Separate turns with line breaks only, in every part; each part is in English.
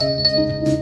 Yo,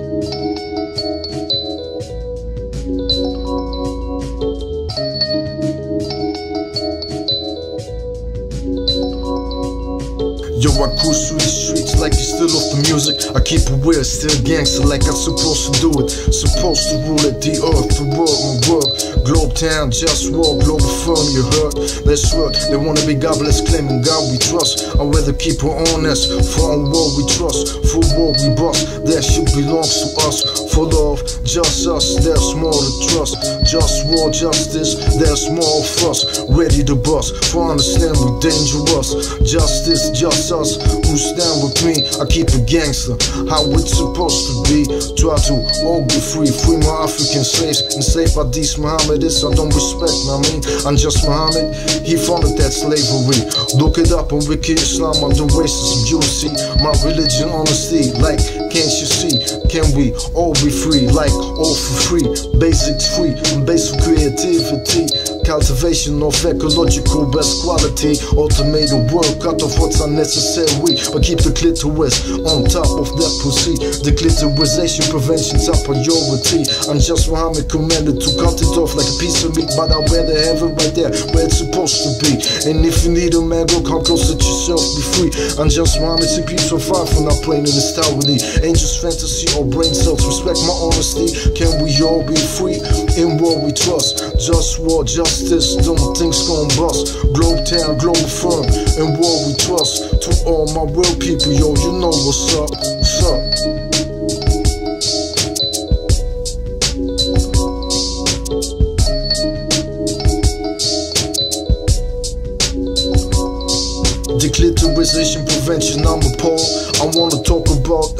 I cruise through the streets like you still off the music. I keep it real, still gangster like I'm supposed to do it. Supposed to rule at the earth, the world, my work. Globe town, just walk, global firm, you heard? Let's work. They wanna be godless, claiming God we trust. I'd rather keep it honest. For a world we trust, for war we bust. That shit belongs to us. For love, just us, there's more to trust. Just war, justice, there's more of us. Ready to bust, for understand we dangerous. Justice, just us who stand with me. I keep a gangster, how it's supposed to be. Try to all be free, free my African slaves. Enslaved by these Mohammedists, I don't respect, I mean, I'm just Muhammad. He founded that slavery. Look it up on Wiki Islam, I'm the racism. You see, my religion, honesty, like, can't you see? Can we all be free, like, all for free? Basics free, and basic creativity. Cultivation of ecological best quality. Automated work out of what's unnecessary. But keep the clitoris on top of that pussy. The clitorisation prevention's a priority. I'm just Muhammad commanded to cut it off like a piece of meat. But I'd rather have it right there where it's supposed to be. And if you need a man, go come close, let yourself be free. I'm just Muhammad, peace for five for not playing in this tower. Angels, fantasy, or brain cells. Respect my honesty. Can we all be free in what we trust? Just war, justice, don't things gon' bust. Globe town, global firm, and what we trust. To all my real people, yo, you know what's up. What's up? The clitorisation prevention, I'm a appalled. I wanna talk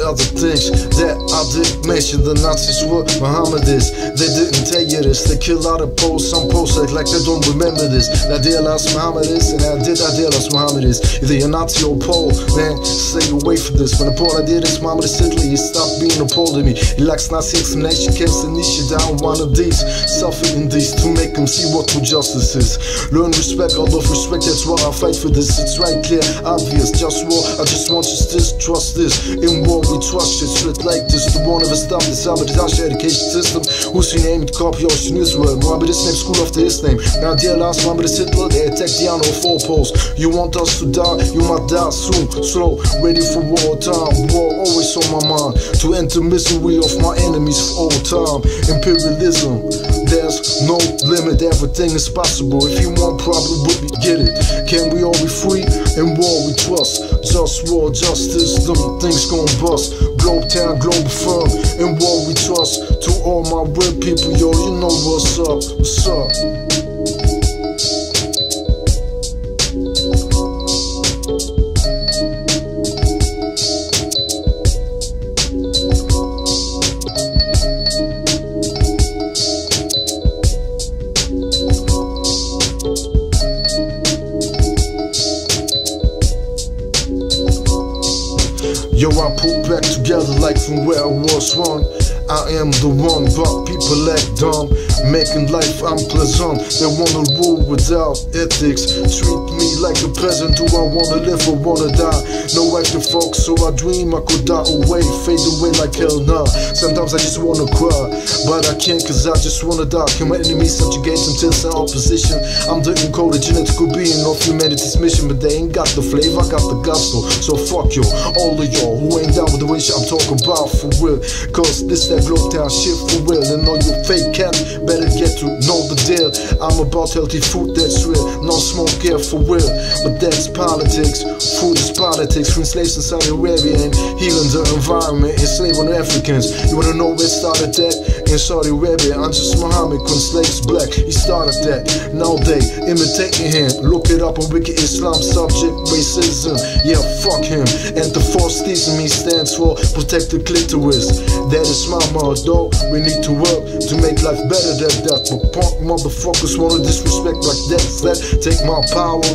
other things that I did mention. The Nazis were Mohammedists. They didn't tell you this. They kill out of Poles. Some Poles act like they don't remember this. I realize Mohammedists, and I did I realize Mohammedists. Either you're Nazi or Pole, then stay away from this. When the Pole I did this, Mohammed Sidley, he stopped being a Pole to me. He likes Nazi explanation, kills the niche down one of these. Suffering these to make them see what true justice is. Learn respect, out of respect, that's why I fight for this. It's right clear, obvious, just war. I just want to trust this. In war, we trust shit straight like this. The one of us stop this sabotage education system. Hussein aimed copy ocean Israel. Muhammad is name school after his name. Now, dear last Muhammad is Hitler, they attack the honor eh, of four poles. You want us to die, you might die soon. Slow, ready for war time. War always on my mind. To end the misery of my enemies for all time. Imperialism. There's no limit, everything is possible. If you want, probably get it. Can we all be free? In war we trust. Just war, justice, them things gon' bust. Globe town, global firm. In war we trust. To all my real people, yo, you know what's up. What's up? Yo, I put back together like from where I was one. I am the one, but people act dumb, making life unpleasant. They wanna rule without ethics. Treat me like a peasant. Do I wanna live or wanna die? No active folks, so I dream I could die away, fade away like hell nah. Sometimes I just wanna cry, but I can't cause I just wanna die. Can my enemies subjugate until some opposition? I'm the encoded genetical being of humanity's mission, but they ain't got the flavor, I got the gospel. So fuck you, all of y'all who ain't down with the wish I'm talking about for real. Cause this that town shit for real. And all you fake cats better get to know the deal. I'm about healthy food that's real, no smoke here for real. But that's politics, food is politics. From slaves in Saudi Arabia and healing the environment, enslaving Africans. You wanna know where started that? In Saudi Arabia, I'm just Muhammad, when slaves black, he started that. Now they imitating him. Look it up on Wiki Islam subject racism. Yeah, fuck him. And the false theism he stands for protect the clitoris. That is my motto. We need to work to make life better than that. But punk motherfuckers wanna disrespect like that. That take my power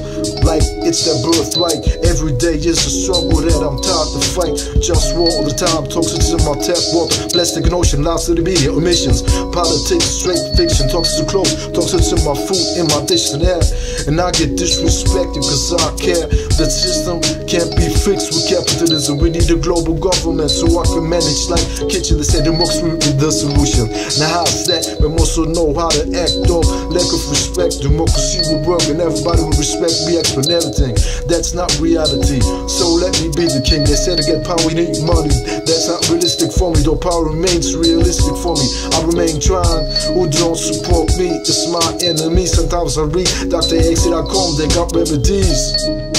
like it's their birthright. Every day is a struggle that I'm tired to fight. Just war all the time. Toxins in my tap water. Plastic ocean. Lies to the media. Emissions. Politics. Straight fiction. Too close. Toxins in my food. In my dish and air. And I get disrespected cause I care. The system can't be fixed with capitalism. We need a global government so I can manage like kitchen. They say democracy is the solution. Now how's that? We also know how to act off lack of respect. Democracy will work and everybody will respect me, everything. That's not reality. So let me be the king. They said to get power we need money. That's not realistic for me. Though power remains realistic for me. I remain trying. Who don't support me? It's my enemy. Sometimes I read Dr. X.com. They got remedies.